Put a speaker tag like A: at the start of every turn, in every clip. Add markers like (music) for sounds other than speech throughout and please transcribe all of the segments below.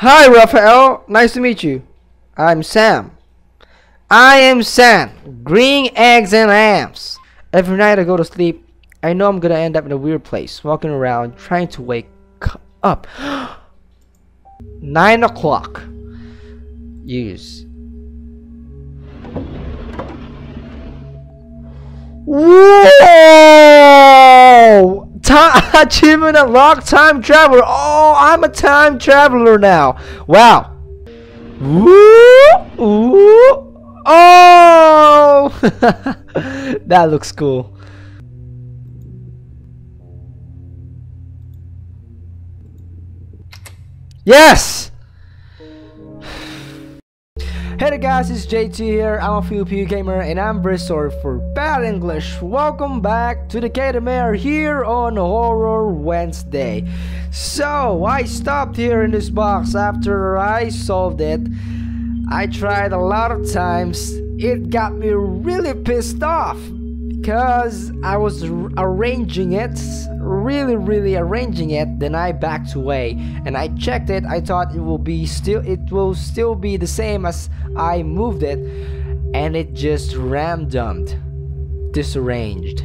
A: Hi, Raphael. Nice to meet you. I'm Sam. I am Sam. Green eggs and lamps. Every night I go to sleep, I know I'm gonna end up in a weird place, walking around trying to wake up. (gasps) Nine o'clock. Use. Whoa! Time (laughs) achievement unlocked time traveler. Oh, I'm a time traveler now. Wow. Woo! Ooh! Oh! (laughs) that looks cool. Yes! Hey guys, it's JT here, I'm a PvP gamer and I'm very sorry for bad English. Welcome back to the Kingdom here on Horror Wednesday. So, I stopped here in this box after I solved it. I tried a lot of times. It got me really pissed off because I was arranging it, really, really arranging it. Then I backed away and I checked it. I thought it will be still, it will still be the same as I moved it, and it just ram dumped, disarranged.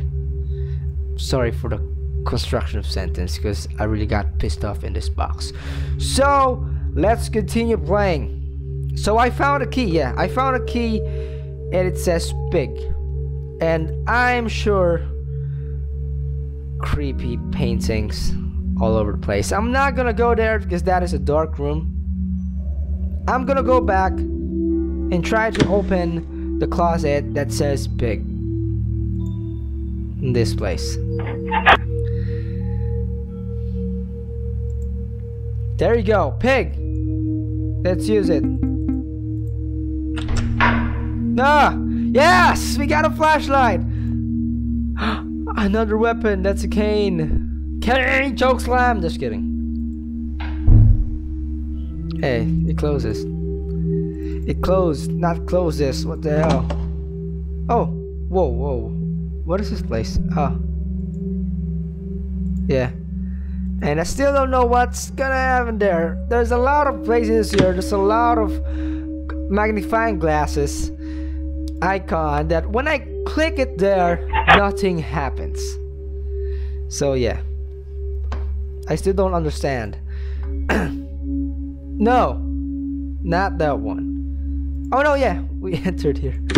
A: Sorry for the construction of sentence because I really got pissed off in this box. So let's continue playing. So I found a key. Yeah, I found a key, and it says pig and I'm sure creepy paintings all over the place. I'm not gonna go there because that is a dark room. I'm gonna go back and try to open the closet that says pig in this place. There you go, pig. Let's use it. Ah! Yes! We got a flashlight! (gasps) Another weapon. That's a cane. Cane! Choke slam! Just kidding. Hey, it closes. It closed, not closes. What the hell? Oh! Whoa, whoa. What is this place? Oh. Yeah. And I still don't know what's gonna happen there. There's a lot of places here. There's a lot of magnifying glasses icon that when I click it there, nothing happens. So yeah. I still don't understand. (clears throat) no. Not that one. Oh no, yeah. We (laughs) entered here. (laughs)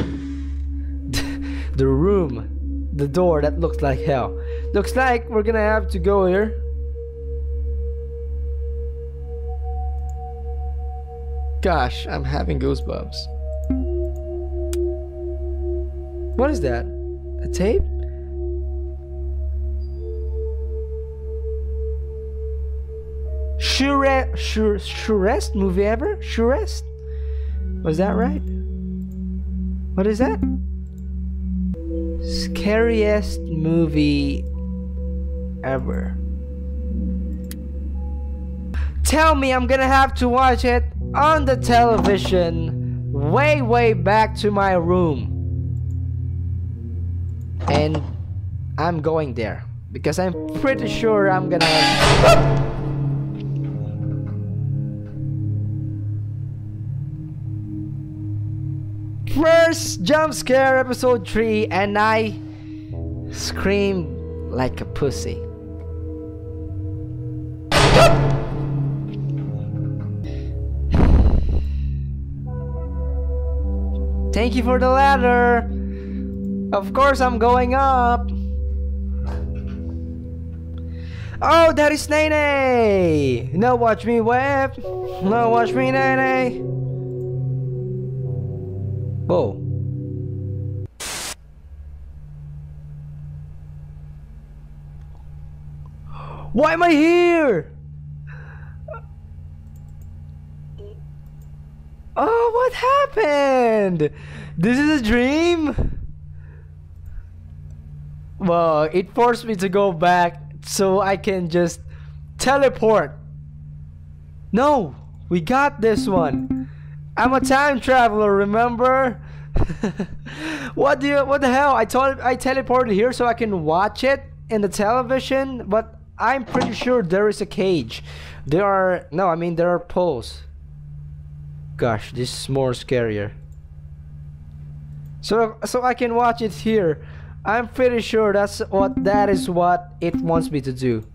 A: the room. The door that looks like hell. Looks like we're gonna have to go here. Gosh, I'm having goosebumps. What is that? A tape? Sure, sure, surest movie ever? Surest? Was that right? What is that? Scariest movie ever. Tell me I'm gonna have to watch it on the television way, way back to my room and I'm going there because I'm pretty sure I'm gonna First jump scare episode 3 and I screamed like a pussy. (sighs) Thank you for the ladder. Of course I'm going up. Oh, that is Nene! No, watch me web. No, watch me Nene. Whoa. Why am I here? Oh, what happened? This is a dream? Well, it forced me to go back so I can just teleport. No, we got this one. I'm a time traveler, remember? (laughs) what do you, what the hell? I told I teleported here so I can watch it in the television, but I'm pretty sure there is a cage. There are no, I mean there are poles. Gosh, this is more scarier. So so I can watch it here. I'm pretty sure that's what that is what it wants me to do.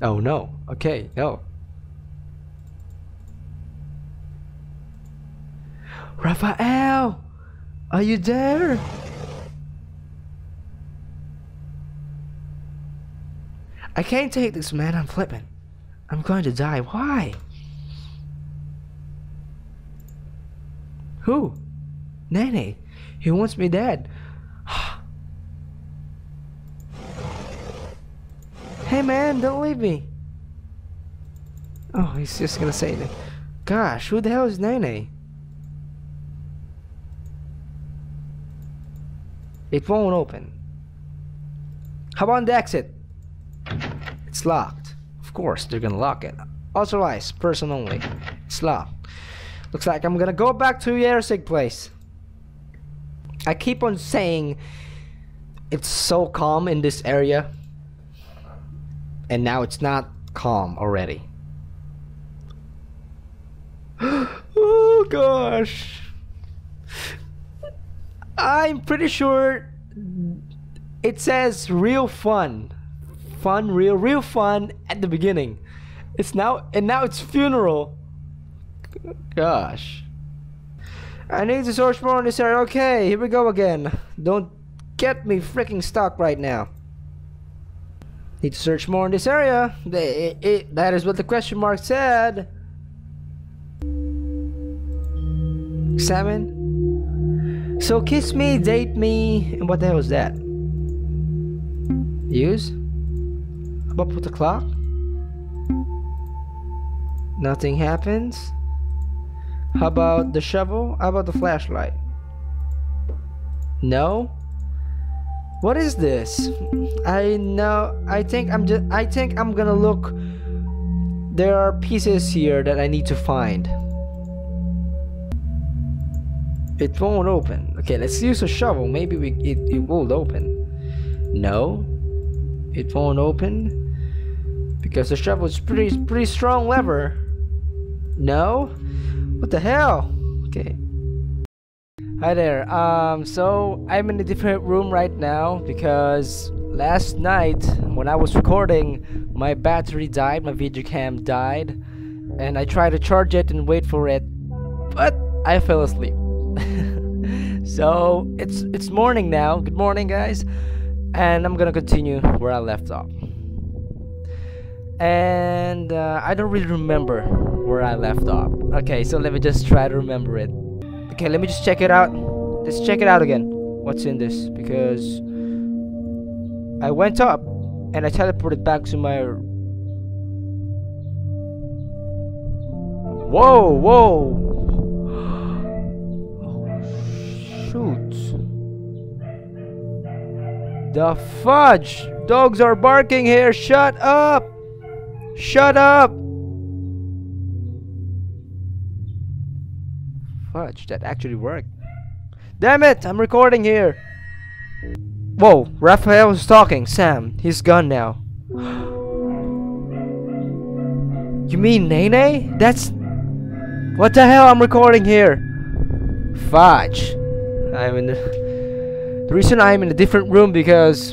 A: Oh no. Okay, no. Raphael! Are you there? I can't take this, man. I'm flipping. I'm going to die. Why? Who? Nene. He wants me dead. Hey, man, don't leave me. Oh, he's just gonna say that. Gosh, who the hell is Nene? It won't open. How about the exit? It's locked. Of course, they're gonna lock it. Authorized, person only. It's locked. Looks like I'm gonna go back to Yersig place. I keep on saying it's so calm in this area. And now it's not calm already. (gasps) oh gosh. I'm pretty sure it says real fun fun, real, real fun at the beginning. It's now, and now it's funeral. Gosh. I need to search more on this area. Okay, here we go again. Don't get me freaking stuck right now. Need to search more in this area. It, it, that is what the question mark said. Examine. So kiss me, date me, and what the hell is that? Use? up with the clock? Nothing happens. How about the shovel? How about the flashlight? No? What is this? I know I think I'm just I think I'm gonna look there are pieces here that I need to find. It won't open. Okay, let's use a shovel. Maybe we it, it will open. No. It won't open because the shovel is pretty pretty strong lever. No? What the hell? Okay. Hi there. Um so I'm in a different room right now because last night when I was recording my battery died, my video cam died and I tried to charge it and wait for it but I fell asleep. (laughs) so it's it's morning now. Good morning guys. And I'm gonna continue where I left off and uh, I don't really remember where I left off. Okay, so let me just try to remember it. Okay, let me just check it out. Let's check it out again. What's in this? Because I went up and I teleported back to my. Whoa, whoa! (gasps) shoot! The fudge! Dogs are barking here. Shut up! Shut up! Fudge, that actually worked. Damn it, I'm recording here. Whoa, Raphael is talking. Sam, he's gone now. (gasps) you mean Nene? That's... What the hell? I'm recording here. Fudge. I'm in the... The reason I'm in a different room because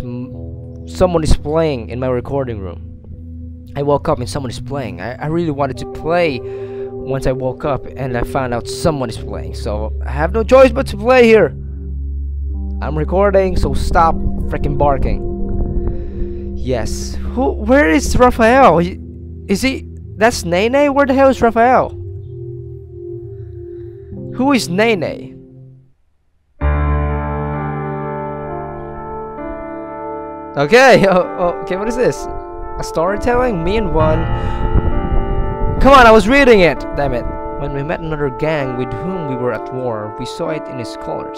A: someone is playing in my recording room. I woke up and someone is playing. I, I really wanted to play once I woke up and I found out someone is playing. So I have no choice but to play here. I'm recording, so stop freaking barking. Yes. Who? Where is Raphael? Is he? That's Nene? Where the hell is Raphael? Who is Nene? Okay, (laughs) oh, oh, okay, what is this? A storytelling? Me and one. Come on, I was reading it! Damn it. When we met another gang with whom we were at war, we saw it in his colors.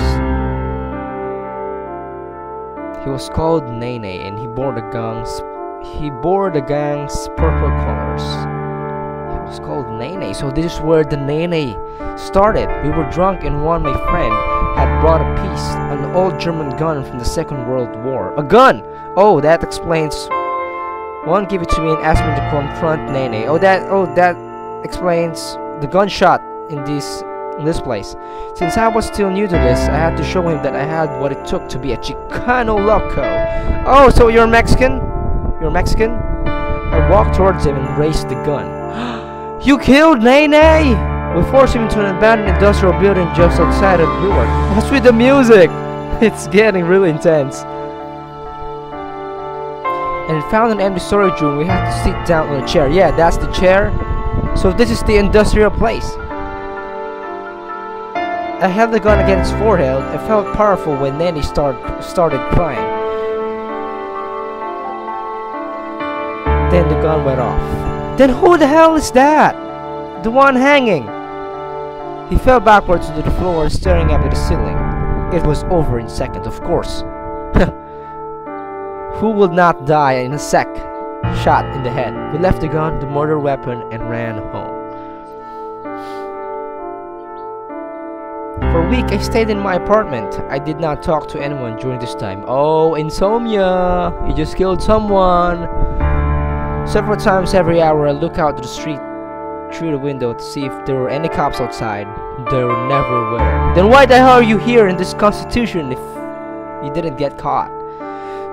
A: He was called Nene and he bore the gang's he bore the gang's purple colors. He was called Nene, so this is where the Nene started. We were drunk and one of my friend had brought a piece, an old German gun from the Second World War. A gun! Oh, that explains Juan give it to me and ask me to confront Nene. Oh, that oh that explains the gunshot in this in this place. Since I was still new to this, I had to show him that I had what it took to be a Chicano loco. Oh, so you're Mexican? You're Mexican? I walked towards him and raised the gun. (gasps) you killed Nene! We forced him into an abandoned industrial building just outside of Newark. What's with the music? (laughs) It's getting really intense. And found an empty storage room. We had to sit down on a chair. Yeah, that's the chair. So this is the industrial place. I held the gun against his forehead and felt powerful when Nanny start, started crying. Then the gun went off. Then who the hell is that? The one hanging. He fell backwards to the floor, staring up at the ceiling. It was over in seconds, of course. Who will not die in a sec? Shot in the head. We left the gun, the murder weapon, and ran home. For a week, I stayed in my apartment. I did not talk to anyone during this time. Oh, insomnia! You just killed someone! Several times every hour, I look out to the street through the window to see if there were any cops outside. There never were. Then why the hell are you here in this constitution if you didn't get caught?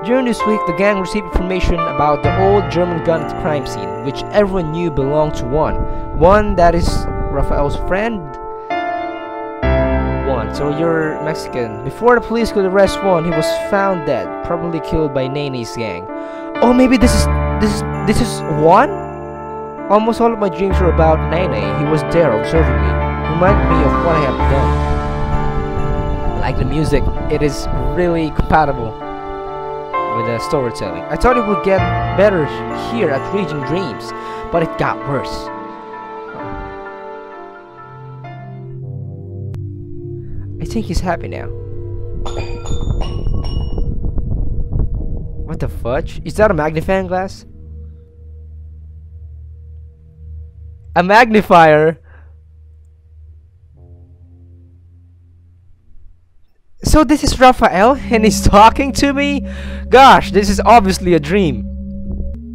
A: During this week, the gang received information about the old German gun crime scene, which everyone knew belonged to Juan. Juan that is Rafael's friend. Juan, so you're Mexican. Before the police could arrest Juan, he was found dead, probably killed by Nene's gang. Oh, maybe this is this is this is Juan. Almost all of my dreams were about Nene. He was there observing me, reminding me of what I have done. Like the music. It is really compatible with the storytelling. I thought it would get better here at Region Dreams, but it got worse. I think he's happy now. What the fudge? Is that a magnifying glass? A magnifier? So this is Raphael and he's talking to me? Gosh, this is obviously a dream.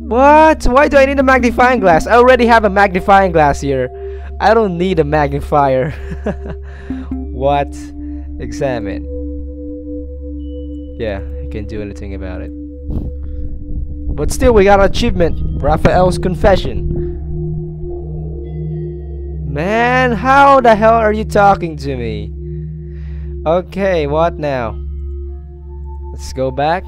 A: What? Why do I need a magnifying glass? I already have a magnifying glass here. I don't need a magnifier. (laughs) what? Examine. Yeah, I can't do anything about it. But still, we got an achievement. Raphael's confession. Man, how the hell are you talking to me? Okay, what now? Let's go back.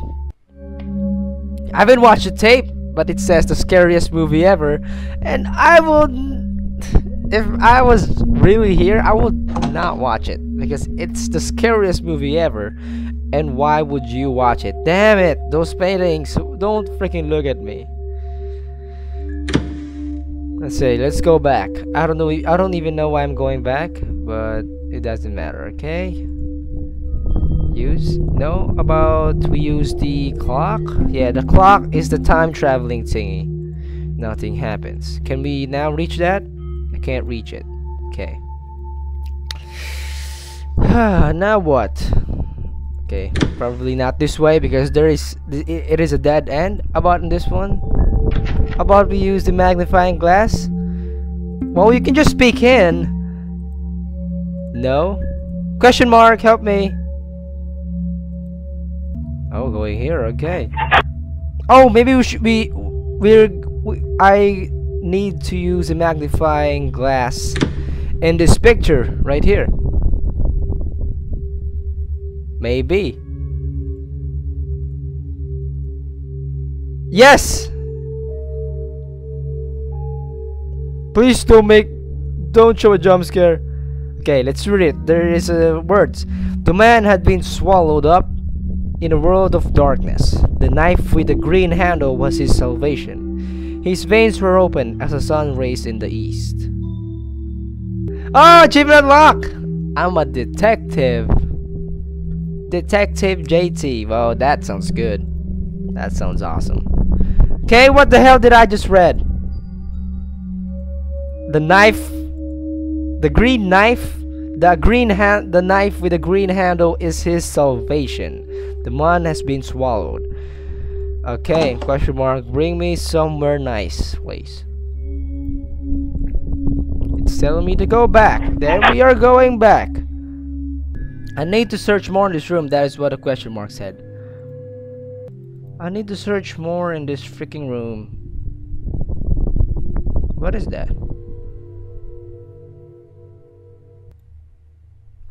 A: I haven't watched the tape, but it says the scariest movie ever. And I would... (laughs) If I was really here, I would not watch it. Because it's the scariest movie ever. And why would you watch it? Damn it! Those paintings! Don't freaking look at me. Let's see, let's go back. I don't know I don't even know why I'm going back, but it doesn't matter, okay? Use? No? About we use the clock? Yeah the clock is the time traveling thingy. Nothing happens. Can we now reach that? I can't reach it. Okay. (sighs) Now what? Okay probably not this way because there is it is a dead end. About in this one? About we use the magnifying glass? Well you can just speak in. No? Question mark help me Oh, going here, okay. Oh, maybe we should be... We're... We, I need to use a magnifying glass in this picture right here. Maybe. Yes! Please don't make... Don't show a jump scare. Okay, let's read it. There is uh, words. The man had been swallowed up in a world of darkness, the knife with the green handle was his salvation. His veins were open as the sun raised in the east. Ah, oh, achievement unlocked! I'm a detective. Detective JT. Well, that sounds good. That sounds awesome. Okay, what the hell did I just read? The knife. The green knife. The green hand. The knife with the green handle is his salvation. The man has been swallowed. Okay, question mark. Bring me somewhere nice, please. It's telling me to go back. Then we are going back. I need to search more in this room. That is what the question mark said. I need to search more in this freaking room. What is that?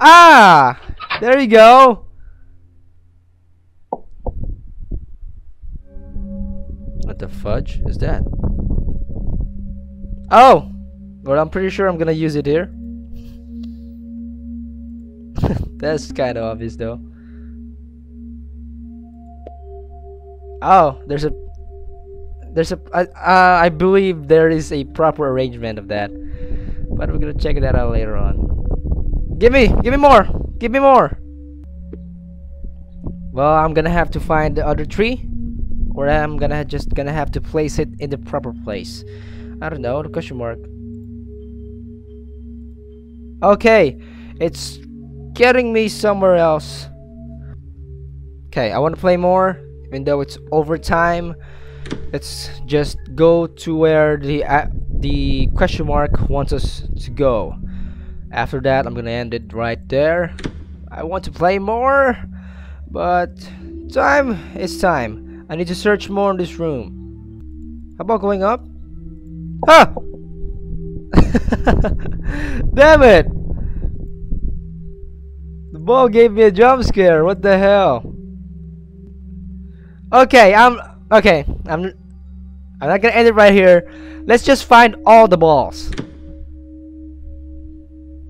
A: Ah! There you go! What the fudge is that? Oh! Well, I'm pretty sure I'm gonna use it here. (laughs) That's kind of obvious though. Oh, there's a there's a uh, uh, I believe there is a proper arrangement of that, but we're gonna check that out later on. Give me, give me more, give me more. Well, I'm gonna have to find the other tree, or I'm gonna just gonna have to place it in the proper place. I don't know. The question mark. Okay, it's getting me somewhere else. Okay, I want to play more, even though it's overtime. Let's just go to where the uh, the question mark wants us to go. After that, I'm gonna end it right there. I want to play more, but time is time. I need to search more in this room. How about going up? Ah! (laughs) Damn it! The ball gave me a jump scare. What the hell? Okay, I'm okay. I'm I'm not gonna end it right here. Let's just find all the balls.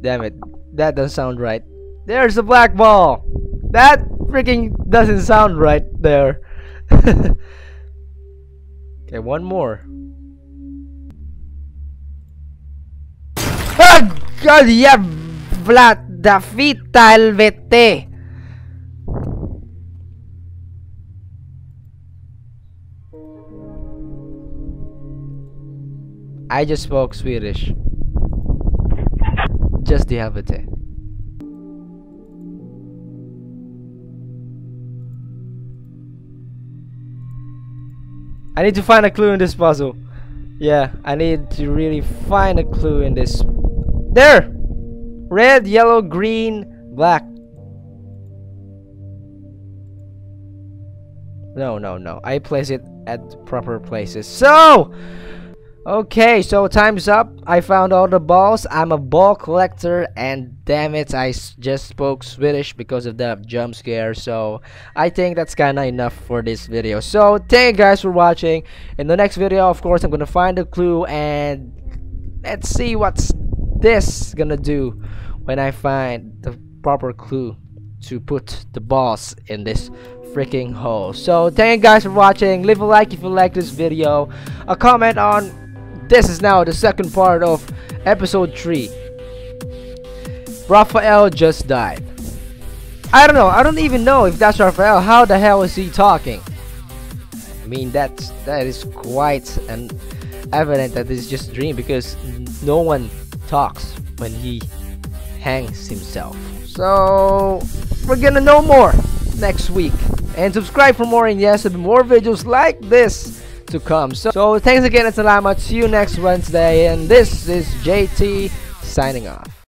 A: Damn it. That doesn't sound right. There's a black ball. That freaking doesn't sound right there. (laughs) okay, one more. God, yeah, Vlad, Davita, LVT. I just spoke Swedish. Just the other day. I need to find a clue in this puzzle. Yeah, I need to really find a clue in this. There! Red, yellow, green, black. No, no, no. I place it at proper places. So, Okay, so time's up. I found all the balls. I'm a ball collector, and damn it, I just spoke Swedish because of that jump scare. So I think that's kinda enough for this video. So thank you guys for watching. In the next video, of course, I'm gonna find a clue and let's see what's this gonna do when I find the proper clue to put the balls in this freaking hole. So thank you guys for watching. Leave a like if you like this video. A comment on this is now the second part of episode 3. Raphael just died. I don't know. I don't even know if that's Raphael. How the hell is he talking? I mean, that's that is quite an evident that this is just a dream because no one talks when he hangs himself. So we're gonna know more next week. And subscribe for more and yes, more videos like this to come. So, so thanks again and salamat. See you next Wednesday. And this is JT signing off.